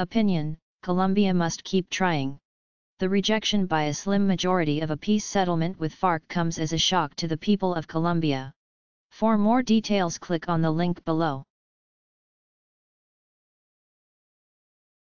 Opinion, Colombia must keep trying. The rejection by a slim majority of a peace settlement with FARC comes as a shock to the people of Colombia. For more details click on the link below.